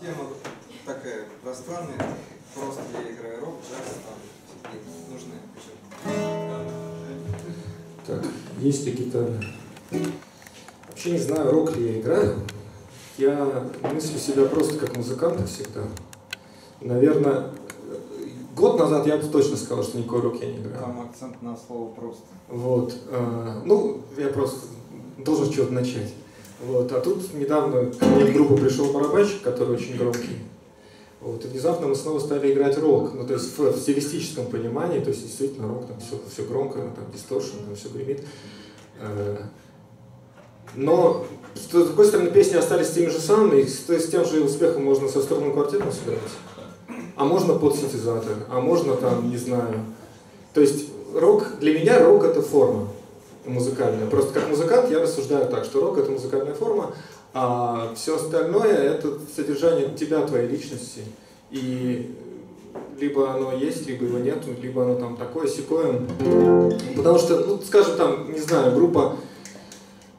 Тема такая пространная, просто я играю рок, джаз, там нужны. Так, есть ли гитара? Вообще не знаю, рок ли я играю. Я мыслю себя просто как музыканта всегда. Наверное, год назад я бы точно сказал, что никакой рок я не играю. Там акцент на слово просто. Вот. а, ну, я просто должен с чего-то начать. Вот. А тут недавно ко мне в группу пришел барабанщик, который очень громкий. Вот. И внезапно мы снова стали играть рок. Ну, то есть в, в стилистическом понимании, то есть действительно рок, там все, все громко, там дисторшн, там все гремит. Э, Но, с другой стороны, песни остались теми же самыми, и с, с тем же успехом можно со струнным квартетом сыграть. А можно под синтезатор, а можно там, не знаю. То есть рок, для меня рок это форма музыкальная. Просто как музыкант я рассуждаю так, что рок это музыкальная форма, а все остальное это содержание тебя, твоей личности. И либо оно есть, либо его нет, либо оно там такое, секое. Потому что, ну, скажем там, не знаю, группа,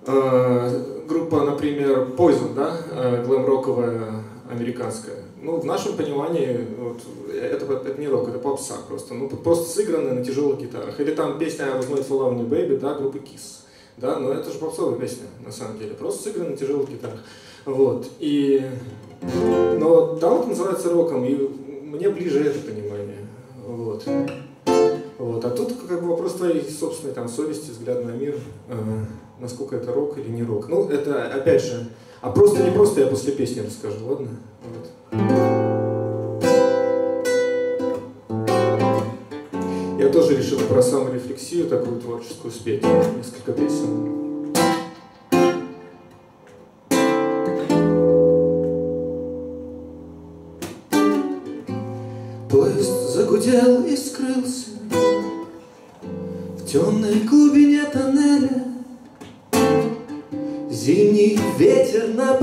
э, группа, например, Poison, да, э, глэм-роковая американская. Ну, в нашем понимании, вот, это, это не рок, это попса просто. Ну, просто сыгранная на тяжелых гитарах. Или там песня I was made for love, baby, да, группы Kiss. Да, но это же попсовая песня, на самом деле. Просто сыграна на тяжелых гитарах. Вот. И... Но это называется роком, и мне ближе это понимание. Вот. Вот. А тут как бы вопрос твоей собственной там совести, взгляд на мир, э, насколько это рок или не рок. Ну, это опять же, а просто не просто я после песни расскажу, ладно? Вот. Такую творческую спеть, несколько песен. Поезд загудел и скрылся В темной глубине тоннеля Зимний ветер на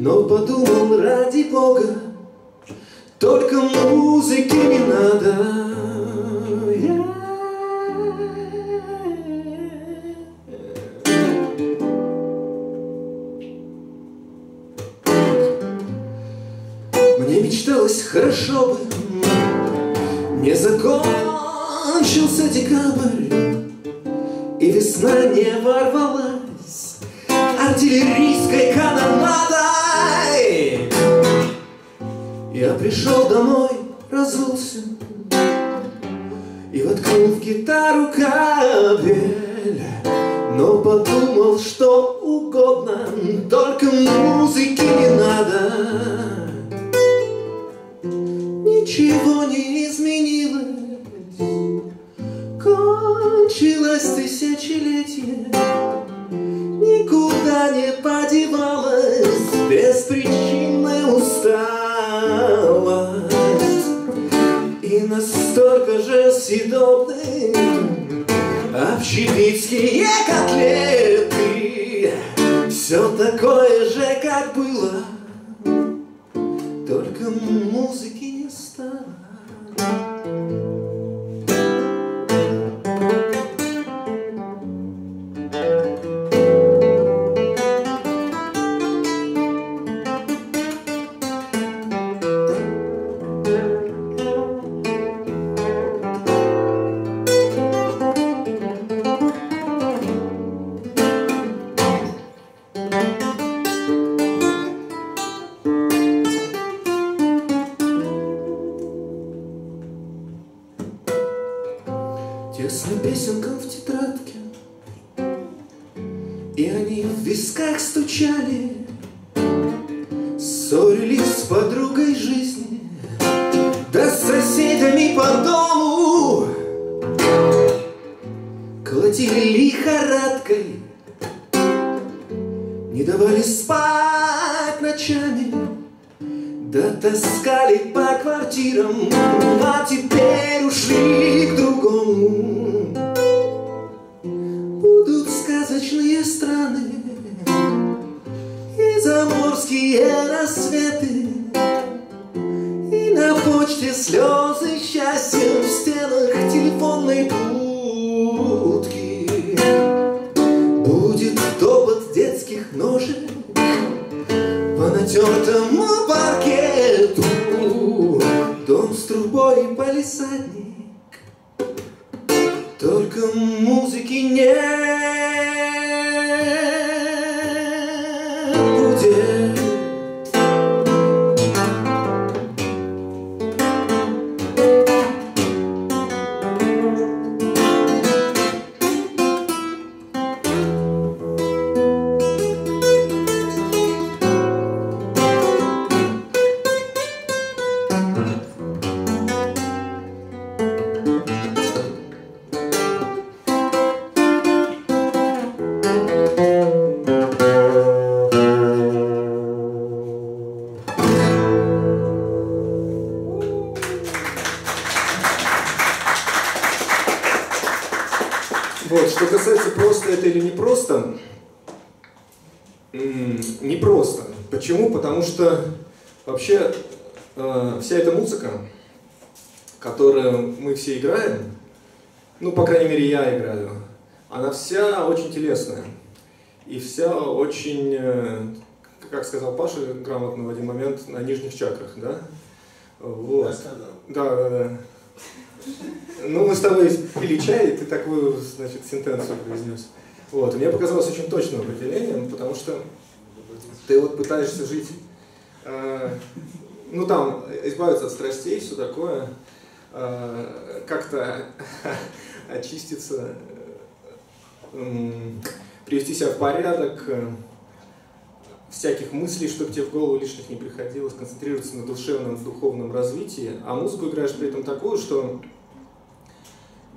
Но подумал ради бога И воткнул в гитару кабель Но подумал, что угодно Только музыки не надо Общепитские котлеты. Все такое же, как было Колотили лихорадкой. Не давали спать ночами. Да таскали по квартирам. А теперь ушли к другому. Будут сказочные страны И заморские рассветы. Почте слезы счастья в стенах телефонной будки. По натертому паркету. Дом с трубой и палисадник, только музыки не Вот, что касается просто это или не просто, не просто. Почему? Потому что вообще э, вся эта музыка, которую мы все играем, ну, по крайней мере, я играю, она вся очень телесная. И вся очень, э, как сказал Паша грамотно в один момент, на нижних чакрах, да? Вот. Да, да, да. Ну, мы с тобой пили чай, и ты такую, значит, сентенцию произнес. Вот. И мне показалось очень точным определением, потому что ты вот пытаешься жить, э, ну там, избавиться от страстей, все такое, э, как-то очиститься, э, привести себя в порядок, э, всяких мыслей, чтобы тебе в голову лишних не приходило, сконцентрироваться на душевном, духовном развитии, а музыку играешь при этом такую, что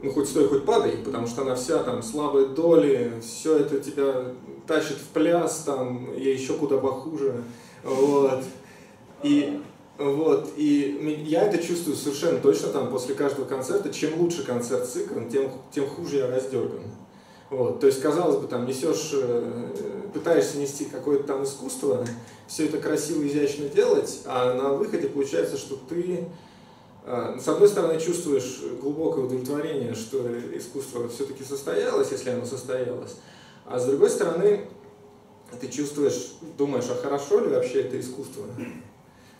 ну хоть стой, хоть падай, потому что она вся там слабые доли, все это тебя тащит в пляс, там, и еще куда похуже, вот. И вот, и я это чувствую совершенно точно там после каждого концерта. Чем лучше концерт сыгран, тем, тем хуже я раздерган. Вот, то есть, казалось бы, там несешь, э, пытаешься нести какое-то там искусство, все это красиво, изящно делать, а на выходе получается, что ты, э, с одной стороны, чувствуешь глубокое удовлетворение, что искусство все-таки состоялось, если оно состоялось, а с другой стороны, ты чувствуешь, думаешь, а хорошо ли вообще это искусство?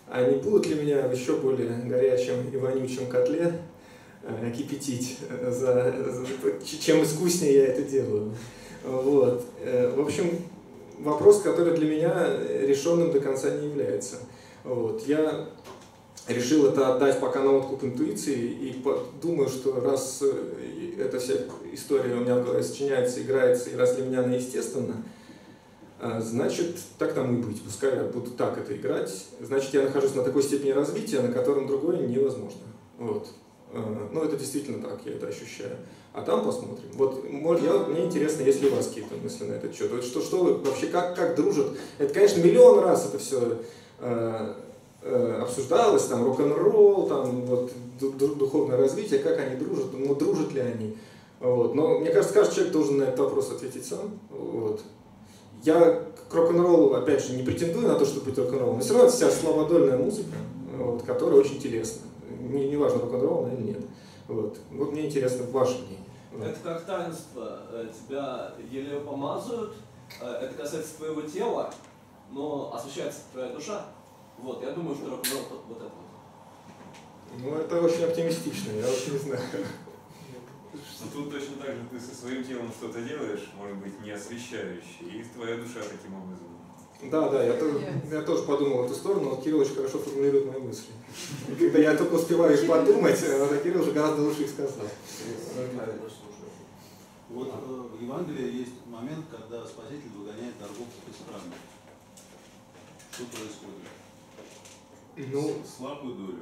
А не будут ли меня в еще более горячем и вонючем котле э, кипятить, э, за, за- чем искуснее я это делаю. Вот. В общем, вопрос, который для меня решенным до конца не является. Вот. Я решил это отдать пока на откуп интуиции и думаю, что раз э, эта вся история у меня в голове сочиняется, играется, и раз для меня она естественна, а, Значит, так тому и быть. Пускай я буду так это играть. Значит, я нахожусь на такой степени развития, на котором другое невозможно. Вот. Э, Ну, это действительно так, я это ощущаю. А там посмотрим. Вот я, мне интересно, есть ли у вас какие-то мысли на этот счет. Вот что, что вы вообще, как, как дружат? Это, конечно, миллион раз это все обсуждалось, там, рок-н-ролл, там, вот, ду- ду- духовное развитие, как они дружат, ну, дружат ли они. Вот. Но мне кажется, каждый человек должен на этот вопрос ответить сам. Вот. Я к рок-н-роллу, опять же, не претендую на то, чтобы быть рок-н-роллом, но все равно это вся слабодольная музыка, вот, которая очень телесна. Не, не важно, рок-н-ролл или нет. Вот. вот мне интересно ваше мнение. Вот. Это как таинство. Э, Тебя еле помазывают, э, это касается твоего тела, но освещается твоя душа. Вот, я думаю, что рок-н-ролл вот- это вот. Ну, это очень оптимистично, я вот не знаю. Но тут точно так же ты со своим телом что-то делаешь, может быть, не освещающее, и твоя душа таким образом. Да, да, я тоже, я тоже подумал в эту сторону, но Кирилл очень хорошо формулирует мои мысли. И когда я только успеваю их подумать, а Кирилл уже гораздо лучше их сказал. Вот э, в Евангелии есть момент, когда Спаситель выгоняет торговцев из храма. Что происходит? Ну, Слабую долю.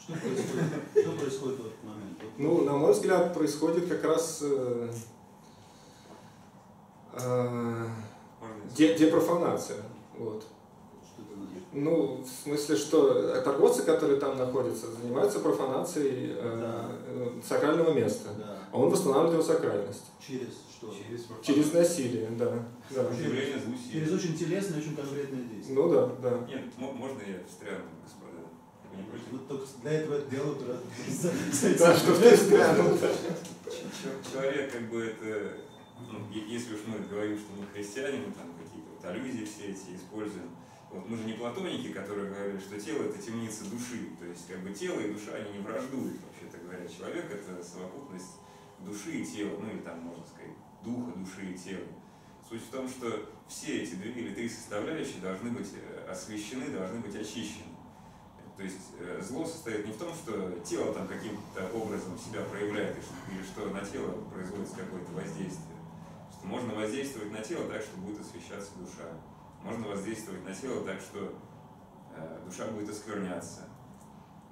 Что происходит? Что происходит в этот момент? Вот, Ну, на мой взгляд, происходит как раз э, э, де- депрофанация. Вот. Что это значит? Ну, в смысле, что торговцы, которые там находятся, занимаются профанацией э, Да. э, сакрального места. Да. А он восстанавливает его сакральность. Через что? Через, Через насилие, да. да. силы. Через очень телесное, очень конкретное действие. Ну да, да. Нет, мо- можно я встряну, господа? Вы не против? Вот только для этого это делают. Да, что ты стрянул. Ч- Человек, как бы это, ну, если уж мы говорим, что мы христиане, мы там вот аллюзии все эти используем. Вот мы же не платоники, которые говорили, что тело это темница души. То есть как бы тело и душа, они не враждуют, вообще-то говоря. Человек это совокупность души и тела, ну или там можно сказать духа, души и тела. Суть в том, что все эти две или три составляющие должны быть э, освещены, должны быть очищены. То есть э, зло состоит не в том, что тело там каким-то образом себя проявляет, или что на тело производится какое-то воздействие. Что можно воздействовать на тело так, что будет освещаться душа. Можно воздействовать на тело так, что э, душа будет оскверняться.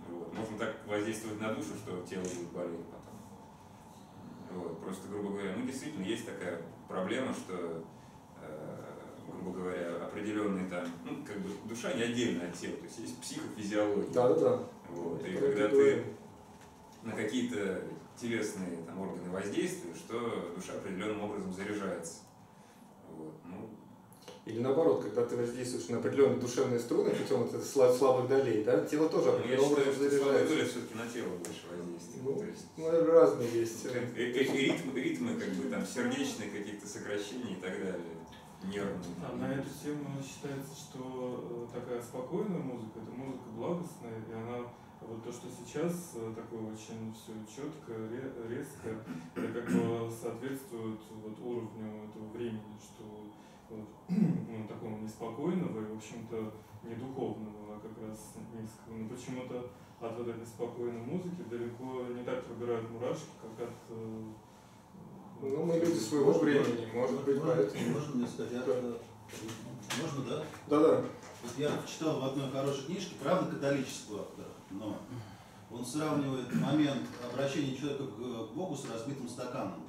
Вот. Можно так воздействовать на душу, что тело будет болеть потом. Вот. Просто, грубо говоря, ну действительно есть такая проблема, что, э, грубо говоря, определенные там, ну, как бы душа не отдельно от тела, то есть есть психофизиология. Да, да, да. Вот. И когда ты на какие-то телесные там, органы воздействуешь, что душа определенным образом заряжается. Вот. Ну, Или наоборот, когда ты воздействуешь на определенные душевные струны путем вот слабых долей, да, тело тоже ну, определенным считаю, образом доля заряжается. все-таки на тело больше воздействует. Ну, есть, ну, разные есть. э, э, э, ритм- ритмы, как бы там сердечные каких-то сокращений и так далее, нервные. А на эту тему считается, что э, такая спокойная музыка, это музыка благостная, и она вот то, что сейчас э, такое очень все четко, резко, это как бы соответствует вот уровню этого времени, что вот, ну, такого неспокойного и, в общем-то, не духовного, а как раз низкого. Но почему-то от вот этой спокойной музыки далеко не так пробирают мурашки, как от э, Ну, мы люди своего времени, может быть, можно, поэтому. можно мне сказать, я, э, можно, да? Да-да. Вот я читал в одной хорошей книжке, правда, католического автора, но он сравнивает момент обращения человека к, Богу с разбитым стаканом.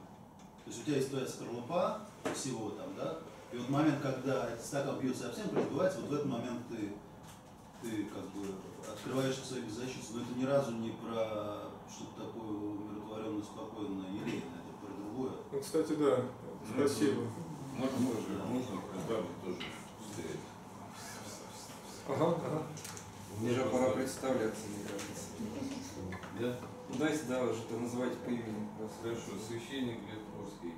То есть у тебя есть твоя скорлупа всего там, да, и вот момент, когда этот стакан бьется совсем, разбивается, вот в этот момент ты, ты как бы открываешься своей беззащитности, но это ни разу не про что-то такое умиротворенное, спокойное, елейное, это про другое. Ну, кстати, да. Спасибо. Можно тоже, можно правда тоже встретить. Ага, ага. Мне же пора представляться, мне кажется. Да? Ну дайте, да, уже то называйте по имени. Хорошо, священник. Вот. И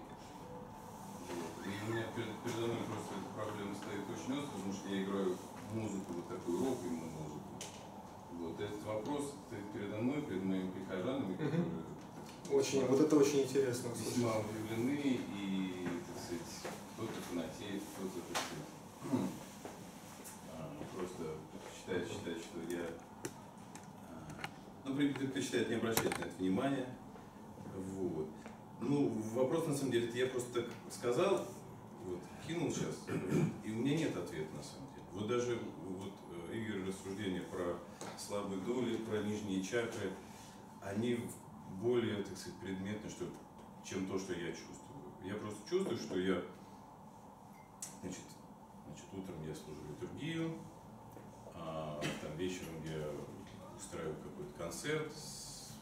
у меня перед, передо мной просто эта проблема стоит очень остро, потому что я играю музыку, вот такую рок именно музыку. Вот этот вопрос стоит передо мной, перед моими прихожанами, которые Очень, вот это очень интересно. весьма удивлены и, так сказать, кто-то фанатеет, кто-то, так сказать, а, просто считает, считает, что я а, ну, предпочитает не обращать на это внимания. Вот. Ну, вопрос на самом деле, это я просто так сказал, вот, кинул сейчас, и у меня нет ответа на самом деле. Вот даже вот э, Игорь рассуждения про слабые доли, про нижние чакры, они более, так сказать, предметны, что, чем то, что я чувствую. Я просто чувствую, что я, значит, значит утром я служу литургию, там вечером я устраиваю какой-то концерт с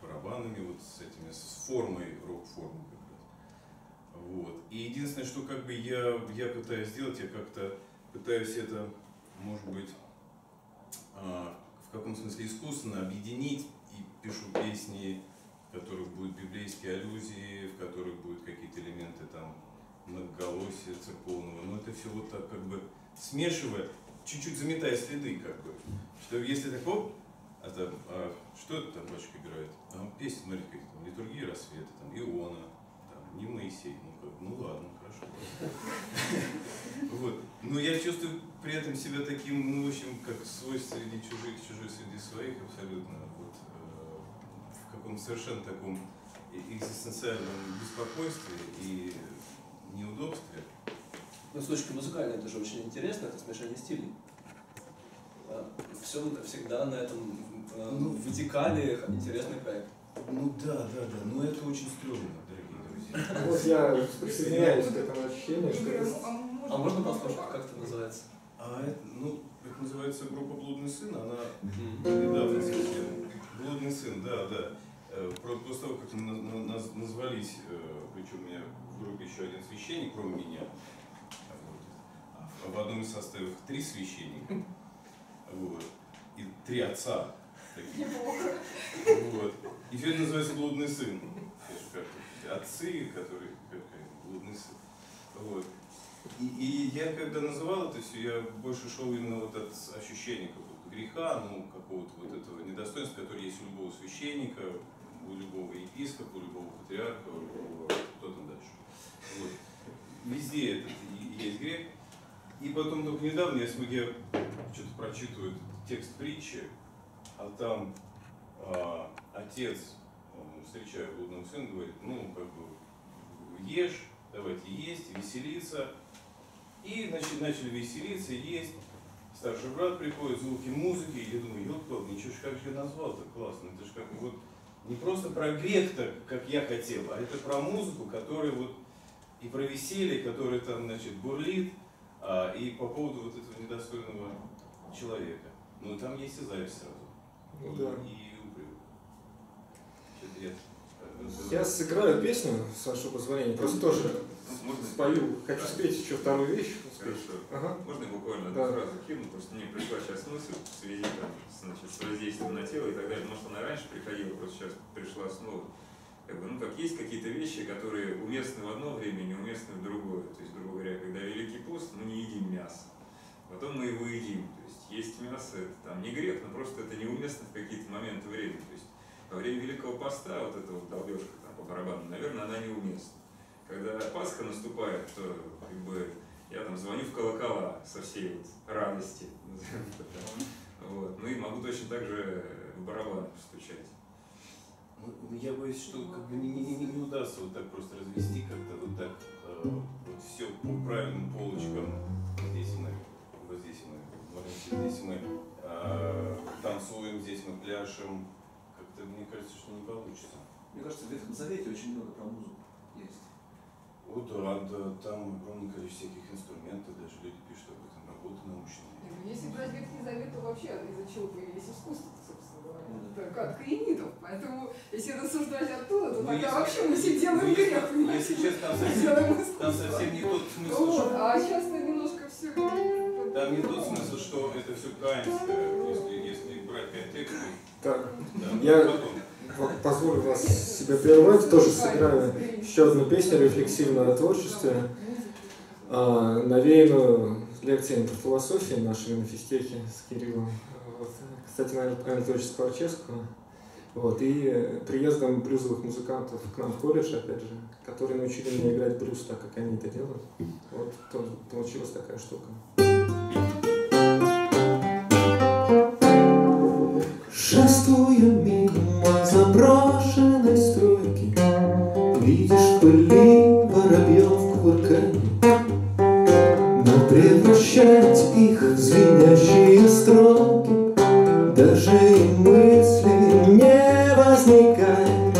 барабанами, вот с этими, с формой, рок-формой как раз. Вот. И единственное, что как бы я, я пытаюсь сделать, я как-то пытаюсь это, может быть, а, в каком смысле искусственно объединить и пишу песни, в которых будут библейские аллюзии, в которых будут какие-то элементы там многоголосия церковного, но это все вот так как бы смешивая, чуть-чуть заметая следы как бы, что если так оп, а там, а что это там батюшка играет? А песни, смотри, какие там, литургия рассвета, там, Иона, там, не Моисей, ну как, ну ладно, хорошо. Вот. Но я чувствую при этом себя таким, ну, в общем, как свой среди чужих, чужой среди своих, абсолютно, вот, э, в каком-то совершенно таком экзистенциальном беспокойстве и неудобстве. Ну, с точки музыкальной это же очень интересно, это смешение стилей. Все всегда на этом э, Ну. вытекали интересный проект. Ну да, да, да, но это очень стрёмно, дорогие друзья. Вот я присоединяюсь к этому ощущению, что это- А можно послушать, как это называется? А это, ну, это называется группа «Блудный сын», она недавно совсем. «Блудный сын», да, да. Э, После того, как мы на- на- наз- назвались, э, причем у меня в группе еще один священник, кроме меня, а в- в одном из составов три священника, вот, и три отца, Неплохо. Вот. И фильм называется «Блудный сын». Отцы, которые блудный сын. Вот. И, и я когда называл это все, я больше шел именно вот от ощущения какого-то греха, ну, какого-то вот этого недостоинства, которое есть у любого священника, у любого епископа, у любого патриарха, у любого, кто там дальше. Вот. Везде это и- есть грех. И потом только недавно я, я что-то прочитываю текст притчи, а там а, отец он, встречая блудного сына, говорит, ну, как бы, ешь, давайте есть, веселиться. И значит, начали веселиться, есть. Старший брат приходит, звуки музыки, и я думаю, ёлка, ничего ж, как же я назвал-то классно. Это же как бы вот не просто про грех-то, как я хотел, а это про музыку, которая вот и про веселье, которое там, значит, бурлит, а, и по поводу вот этого недостойного человека. Ну, там есть и зависть сразу. Ну и, да. и упрек. Что-то я, э, Я сыграю песню, с вашего позволения, просто тоже можно спою. Хочу спеть еще вторую вещь. успеть. Хорошо. Ага. Можно буквально Да. одну фразу кину? Просто мне пришла сейчас мысль в связи там, значит, с воздействием на тело и так далее. Может, она раньше приходила, просто сейчас пришла снова. Как бы, ну, как есть какие-то вещи, которые уместны в одно время, неуместны в другое. То есть, грубо говоря, когда Великий пост, мы не едим мясо. Потом мы его едим. То есть, есть мясо, это там не грех, но просто это неуместно в какие-то моменты времени. То есть, во время Великого поста вот эта вот долбежка там, по барабану, наверное, она неуместна. Когда Пасха наступает, то как бы я там звоню в колокола со всей вот радости. Вот. Ну и могу точно так же в барабан стучать. Ну, Я боюсь, что как бы не, не- не- не удастся вот так просто развести как-то вот так э, вот все по правильным полочкам. Здесь мы, вот здесь мы, молимся, здесь мы э, танцуем, здесь мы пляшем. Как-то мне кажется, что не получится. Мне кажется, в Ветхом Завете очень много про музыку есть. О, да, да, там огромное количество всяких инструментов, даже люди пишут об этом работы научные. Если брать Ветхий Завет, то вообще из-за чего появились искусства. Ну Только от каинитов. Поэтому, если рассуждать оттуда, то Ну, тогда если- вообще мы все делаем Ну, грех? Если честно, там совсем, Делаем там совсем не тот смысл, Вот, что... а сейчас мы немножко все... Там не тот смысл, что это все каинское, если, если брать контекст, Так, да, Я- потом. позволю вас себя прервать, тоже сыграю еще одну песню рефлексивную о творчестве, а, навеянную лекциями по философии нашими на физтехе с Кириллом. Кстати, наверное, Анатольевича Скворчевского. Вот, и приездом блюзовых музыкантов к нам в колледж, опять же, которые научили меня играть блюз так, как они это делают. Вот получилась такая штука. Шествуя не возникает.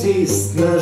кларнетист нажимает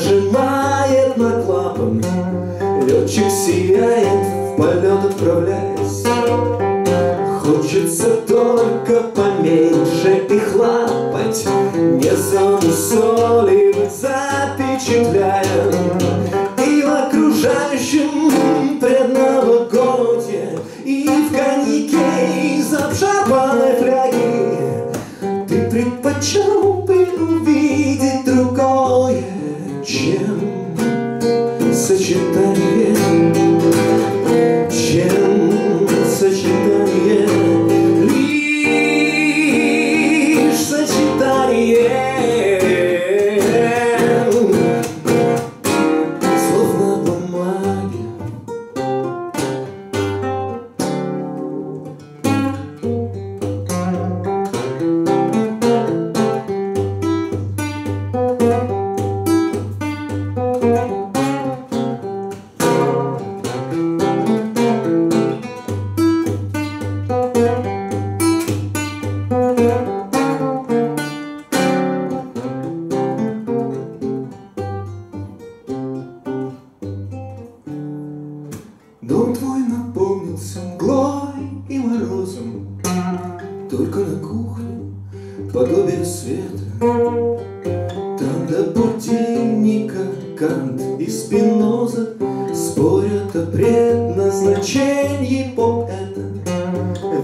Спиноза Спорят о предназначении поэта.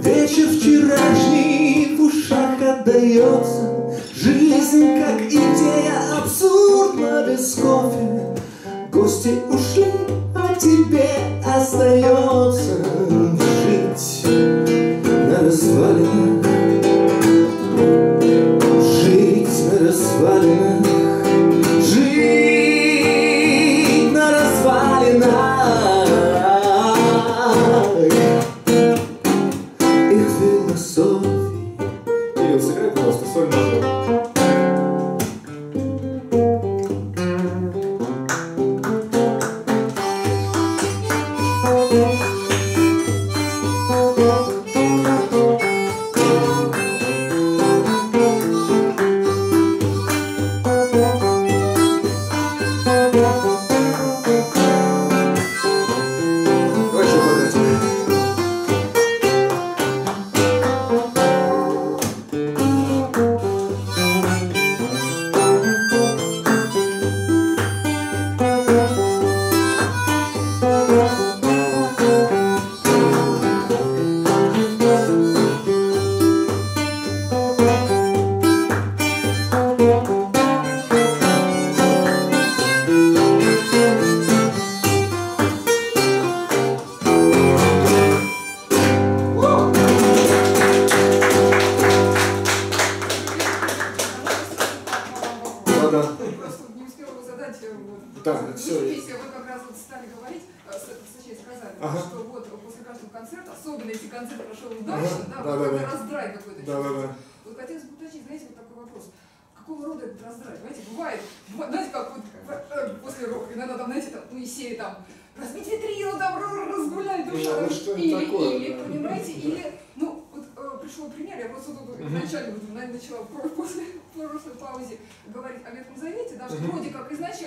Вечер вчерашний в ушах отдается, Жизнь как идея абсурдна без кофе. Гости ушли, а тебе остается жить на развалинах.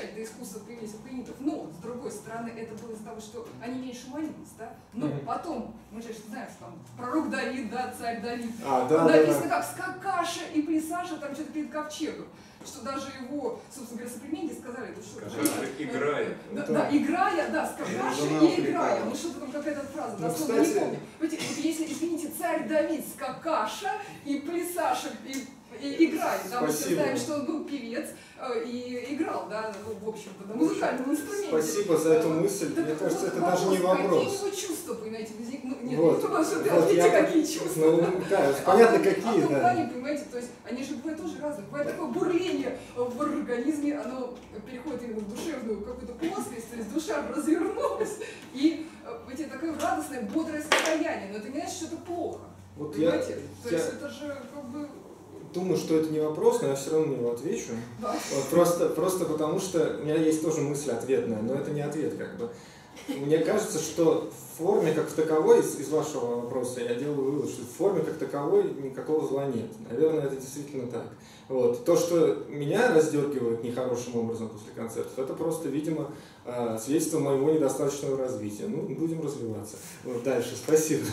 Как изначально искусство появились у каинитов, но, с другой стороны, это было из-за того, что они меньше молились, да, но Мгм. потом, мы же знаем, что там пророк Давид, да, царь Давид, А, да, да, написано да. как скакаша и плясаша там что-то перед ковчегом. Что даже его, собственно говоря, соплеменники сказали, это что? Скакаша играя. Да, Это- да, играя, да, скакаша и играя. Ну что-то там какая-то фраза, Ну, дословно не кстати- помню. Понимаете, вот если, извините, царь Давид скакаша и плясаша и, и играет, да, мы все знаем, что он был певец э, и играл, да, ну, в общем-то, на музыкальном инструменте. Спасибо за эту Э, мысль. так Мне вот кажется, это вопрос, даже не вопрос. Какие его чувства, понимаете, возникнут? Нет, Вот. не потому что ты Вот ответьте, я- какие чувства. Ну, да, понятно, а, какие, а в том да. плане, понимаете, то есть они же бывают тоже разные. Бывает такое бурление в организме, оно переходит именно в душевную какую-то плоскость, то есть душа развернулась, и э, эти такое радостное, бодрое состояние. Но это не значит, что это плохо. Вот я, Понимаете? То я есть это же как бы... думаю, что это не вопрос, но я все равно на него отвечу. Вот просто, просто потому что у меня есть тоже мысль ответная, но это не ответ как бы. Мне кажется, что в форме как в таковой, из, из вашего вопроса я делаю вывод, что в форме как таковой никакого зла нет. Наверное, это действительно так. Вот. То, что меня раздергивает нехорошим образом после концертов, это просто, видимо, э, свидетельство моего недостаточного развития. Ну, будем развиваться. Вот дальше. Спасибо.